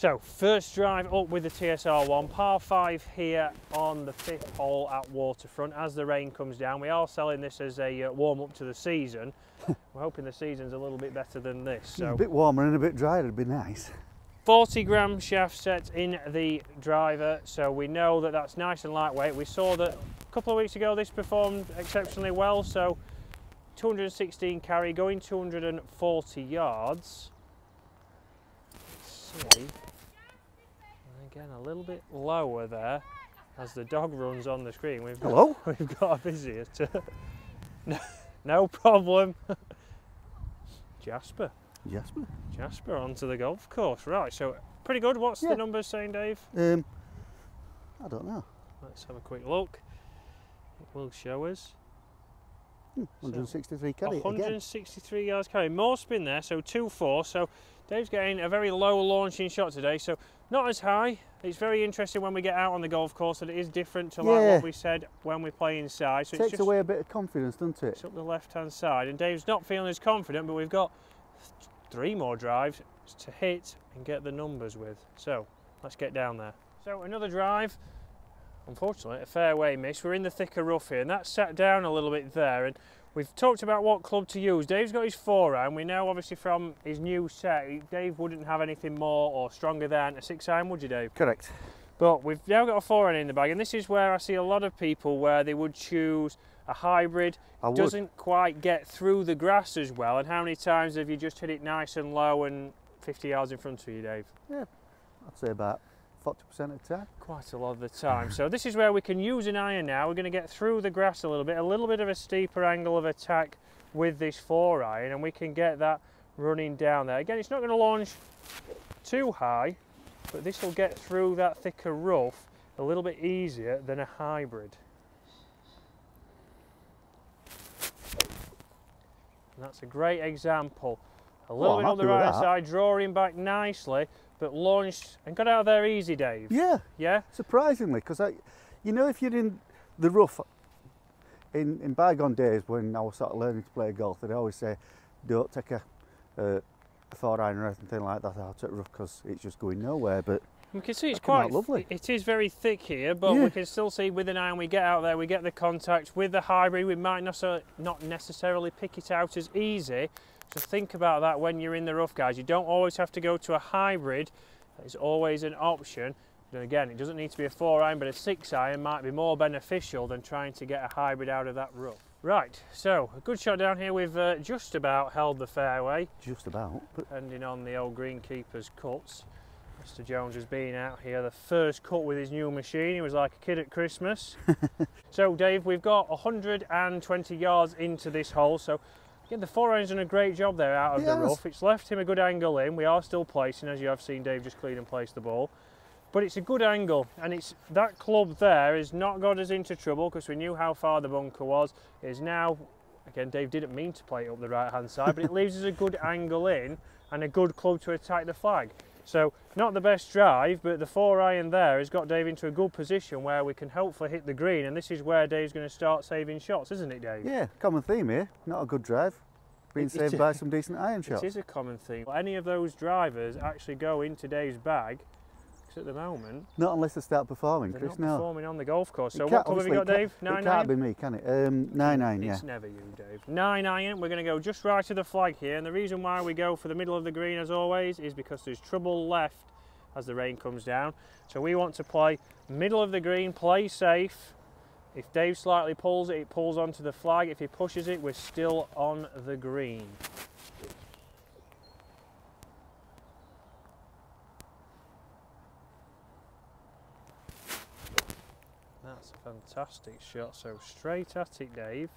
So first drive up with the TSR1, par 5 here on the fifth hole at Waterfront. As the rain comes down, we are selling this as a uh, warm up to the season. We're hoping the season's a little bit better than this. So A bit warmer and a bit drier would be nice. 40 gram shaft set in the driver, so we know that that's nice and lightweight. We saw that a couple of weeks ago this performed exceptionally well, so 216 carry, going 240 yards. Let's see. Again, a little bit lower there as the dog runs on the screen. We've got, Hello? we've got a visitor. no, no problem. Jasper. Jasper. Jasper onto the golf course. Right, so pretty good. What's Yeah. the numbers saying, Dave? Um, I don't know. Let's have a quick look. It will show us. Hmm, 163 carry again. 163 yards carry. More spin there, so 2-4. So Dave's getting a very low launching shot today, so not as high. It's very interesting when we get out on the golf course that it is different to like Yeah. what we said when we play inside. So it Takes just away a bit of confidence, doesn't it? it's up the left hand side. And Dave's not feeling as confident, but we've got three more drives to hit and get the numbers with. So let's get down there. So another drive. Unfortunately, a fairway miss. We're in the thicker rough here, and that sat down a little bit there. And we've talked about what club to use. Dave's got his four iron. We know obviously from his new set, Dave wouldn't have anything more or stronger than a six iron, would you, Dave? Correct. But we've now got a four iron in the bag, and this is where I see a lot of people where they would choose a hybrid. I would. Doesn't quite get through the grass as well. And how many times have you just hit it nice and low and 50 yards in front of you, Dave? Yeah, I'd say about 40% of the time. Quite a lot of the time. So this is where we can use an iron now. We're going to get through the grass a little bit, a little bit of a steeper angle of attack with this four iron, and we can get that running down there. Again, it's not going to launch too high, but this will get through that thicker rough a little bit easier than a hybrid. And that's a great example. A little bit on the right side, drawing back nicely, but launched and got out of there easy, Dave. Yeah, Yeah? surprisingly, because I, you know, if you're in the rough, in, in bygone days when I was sort of learning to play golf, they'd always say, don't take a, uh, a four iron or anything like that out at rough because it's just going nowhere. But We can see it's That came out quite lovely. It is very thick here, but Yeah. we can still see with an iron we get out there, we get the contact with the hybrid. We might not so, not necessarily pick it out as easy. So think about that when you're in the rough, guys. You don't always have to go to a hybrid. It's always an option. And again, it doesn't need to be a four iron, but a six iron might be more beneficial than trying to get a hybrid out of that rough. Right, so a good shot down here. We've uh, just about held the fairway just about. But depending on the old greenkeeper's cuts. Mr. Jones has been out here the first cut with his new machine. He was like a kid at Christmas. so, Dave, we've got 120 yards into this hole. So, again, the four iron's done a great job there out of He the rough. It's left him a good angle in. We are still placing, as you have seen Dave just clean and place the ball. But it's a good angle, and it's that club there has not got us into trouble because we knew how far the bunker was. It is now, again, Dave didn't mean to play it up the right hand side, but it leaves us a good angle in and a good club to attack the flag. So not the best drive, but the four iron there has got Dave into a good position where we can hopefully hit the green, and this is where Dave's going to start saving shots, isn't it, Dave? yeah, common theme here. Not a good drive. Being It- saved it- by some decent iron It shots. is a common theme. Any of those drivers actually go into Dave's bag, because at the moment Not unless they start performing, they're Chris. not No. performing on the golf course. So what club have you got, Dave? it Nine iron. it can't be me, can it? Um, nine iron, yeah. It's never you, Dave. Nine iron. We're going to go just right to the flag here, and the reason why we go for the middle of the green, as always, is because there's trouble left as the rain comes down. So we want to play middle of the green, play safe. If Dave slightly pulls it, it pulls onto the flag. If he pushes it, we're still on the green. That's a fantastic shot. So straight at it, Dave.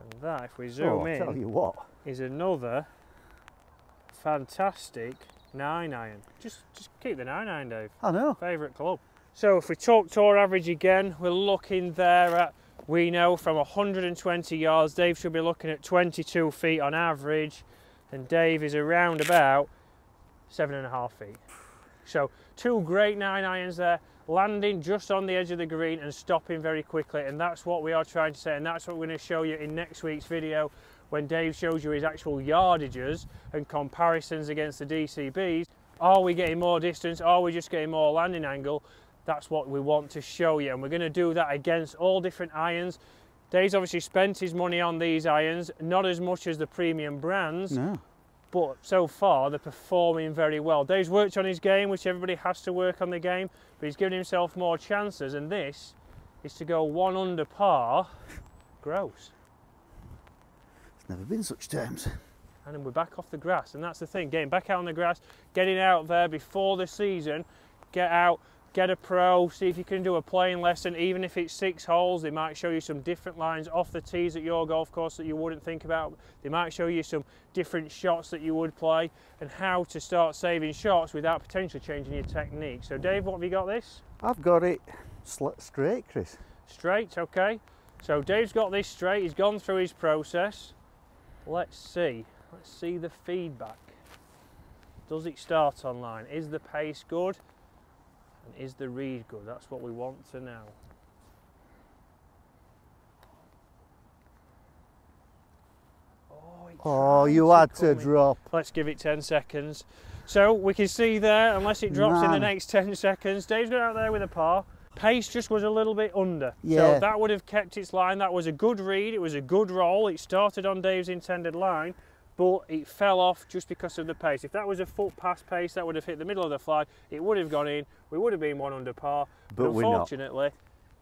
And that, if we zoom oh, I tell in, you what. is another fantastic nine iron. Just, just keep the nine iron, Dave. I know. Favourite club. So if we talk tour average again, we're looking there at we know from 120 yards. Dave should be looking at 22 feet on average, and Dave is around about seven and a half feet. So two great nine irons there, landing just on the edge of the green and stopping very quickly, and that's what we are trying to say, and that's what we're going to show you in next week's video. when Dave shows you his actual yardages and comparisons against the DCBs. Are we getting more distance? Are we just getting more landing angle? That's what we want to show you. And we're going to do that against all different irons. Dave's obviously spent his money on these irons, not as much as the premium brands. No. But so far, they're performing very well. Dave's worked on his game, which everybody has to work on the game, but he's given himself more chances. And this is to go one under par. Gross. It's never been such terms. and then we're back off the grass. And that's the thing, getting back out on the grass, getting out there before the season, get out, get a pro, see if you can do a playing lesson, even if it's six holes, they might show you some different lines off the tees at your golf course that you wouldn't think about. They might show you some different shots that you would play and how to start saving shots without potentially changing your technique. So Dave, what have you got this? I've got it straight, Chris. Straight, okay. So Dave's got this straight, he's gone through his process. Let's see, let's see the feedback. Does it start online? Is the pace good? And is the read good? That's what we want to know. Oh, Oh, you had to drop. Let's give it 10 seconds. So we can see there, unless it drops in the next 10 seconds, Dave's got out there with a par. Pace just was a little bit under. Yeah. So that would have kept its line. That was a good read. It was a good roll. It started on Dave's intended line, but it fell off just because of the pace. If that was a foot past pace, that would have hit the middle of the flag. It would have gone in. We would have been one under par. But we're unfortunately,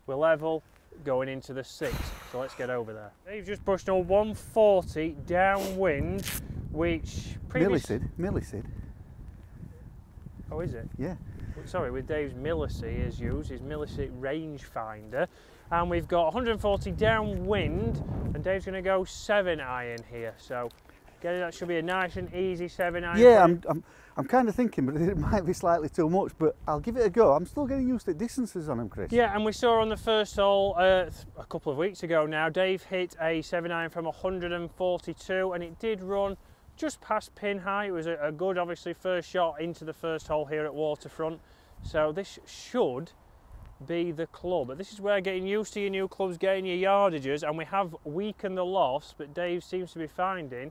we're level going into the sixth. So let's get over there. They've just pushed on 140 downwind, which previous... Millicid, Millicid, Oh, is it? yeah. Sorry, with Dave's Mileseey is used, his Mileseey rangefinder. And we've got 140 downwind, and Dave's going to go 7 iron here. So, get it, that should be a nice and easy 7 iron. Yeah, I'm. I'm, I'm kind of thinking, but it might be slightly too much, but I'll give it a go. I'm still getting used to distances on them, Chris. Yeah, and we saw on the first hole uh, a couple of weeks ago now, Dave hit a 7 iron from 142, and it did run just past pin high. It was a, a good, obviously, first shot into the first hole here at Waterfront. So, this should be the club. But this is where getting used to your new clubs, getting your yardages, and we have weakened the loss, but Dave seems to be finding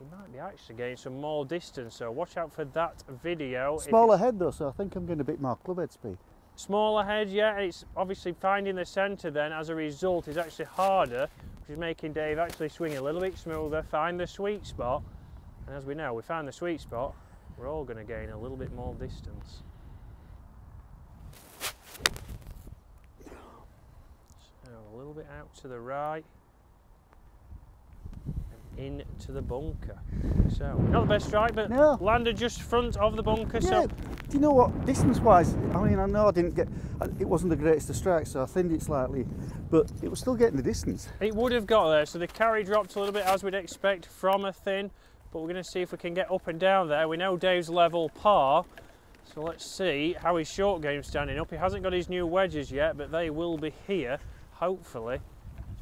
he might be actually getting some more distance. So watch out for that video. Smaller head though, so I think I'm getting a bit more club head speed. Smaller head, yeah, and it's obviously finding the centre then as a result is actually harder, which is making Dave actually swing a little bit smoother, find the sweet spot. And as we know, we found the sweet spot, we're all going to gain a little bit more distance. So a little bit out to the right into the bunker. So not the best strike, but No. landed just front of the bunker. Yeah, So do you know what? Distance-wise, I mean, I know I didn't get, it wasn't the greatest of strikes, so I thinned it slightly, but it was still getting the distance. It would have got there, so the carry dropped a little bit as we'd expect from a thin, but we're going to see if we can get up and down there. We know Dave's level par, so let's see how his short game's standing up. He hasn't got his new wedges yet, but they will be here, hopefully,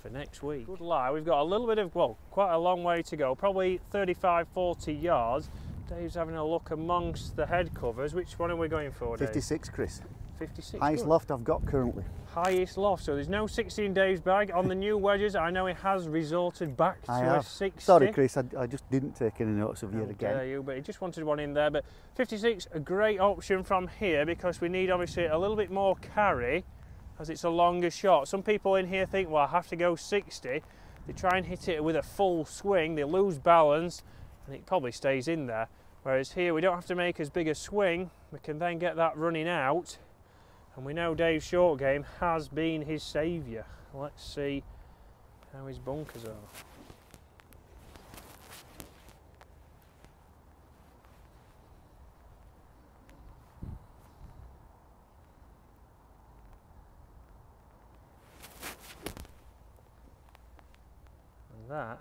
for next week. Good lie, we've got a little bit of, well, quite a long way to go, probably 35, 40 yards. Dave's having a look amongst the head covers. Which one are we going for, Dave? 56, Chris. 56. Highest good. loft I've got currently. highest loft. So there's no 16 days bag on the new wedges. I know it has resorted back to I a have. 60. Sorry, Chris, I, I just didn't take any notice of you How again. dare you, but he just wanted one in there. But 56, a great option from here because we need obviously a little bit more carry as it's a longer shot. Some people in here think, well, I have to go 60. They try and hit it with a full swing, they lose balance, and it probably stays in there. Whereas here we don't have to make as big a swing, we can then get that running out. And we know Dave's short game has been his saviour. Let's see how his bunkers are. That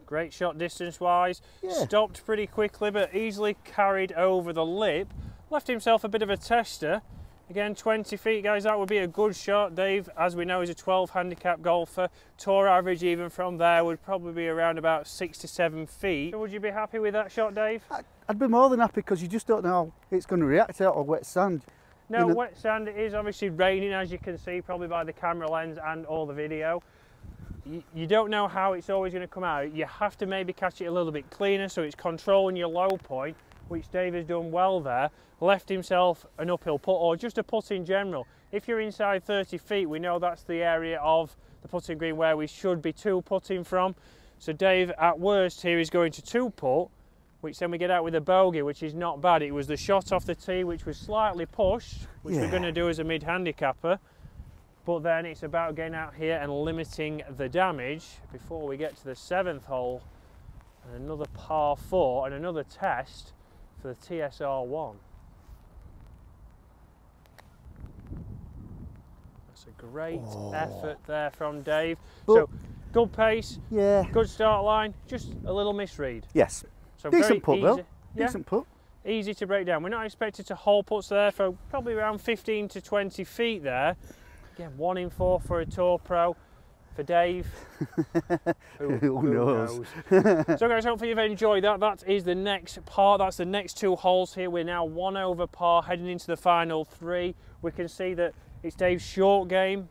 a great shot distance wise. Yeah. Stopped pretty quickly but easily carried over the lip. Left himself a bit of a tester. Again, 20 feet, guys, that would be a good shot. Dave, as we know, is a 12 handicap golfer. Tour average even from there would probably be around about six to seven feet. So would you be happy with that shot, Dave? I'd be more than happy because you just don't know how it's going to react out of wet sand. No, You know- wet sand it is obviously raining as you can see probably by the camera lens and all the video. You, you don't know how it's always going to come out. You have to maybe catch it a little bit cleaner so it's controlling your low point, which Dave has done well there. Left himself an uphill putt or just a putt in general. If you're inside 30 feet, we know that's the area of the putting green where we should be two putting from. So Dave, at worst here, is going to two putt, which then we get out with a bogey, which is not bad. It was the shot off the tee, which was slightly pushed, which Yeah. we're going to do as a mid-handicapper. But then it's about getting out here and limiting the damage before we get to the seventh hole and another par four and another test for the TSR1. That's a great Oh. effort there from Dave. But- so good pace, Yeah. good start line, just a little misread. Yes. So Decent putt easy, though. Yeah, Decent putt. easy to break down. We're not expected to hole putts there for probably around 15 to 20 feet there. Again, one in four for a Tour Pro. For Dave, who, Who knows? knows? so guys, hopefully you've enjoyed that. That is the next part. That's the next two holes here. We're now one over par, heading into the final three. We can see that it's Dave's short game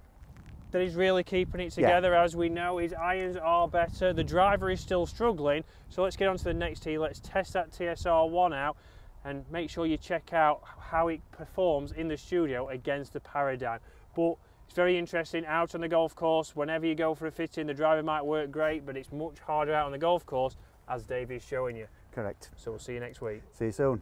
that is really keeping it Yeah. together. As we know, his irons are better. The driver is still struggling. So let's get on to the next tee. Let's test that TSR1 out and make sure you check out how it performs in the studio against the Paradigm. But it's very interesting out on the golf course. Whenever you go for a fitting, the driver might work great, but it's much harder out on the golf course, as Dave is showing you. Correct. So we'll see you next week. See you soon.